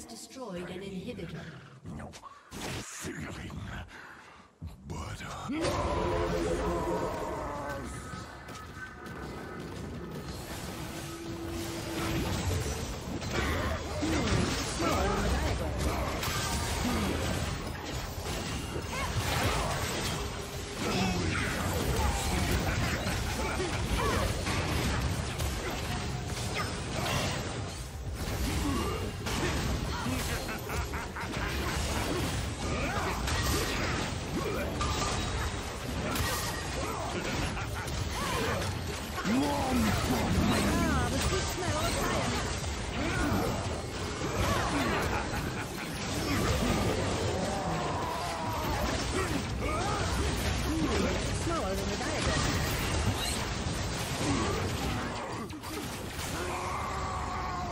has destroyed an inhibitor. No feeling, but. Uh... Come from me.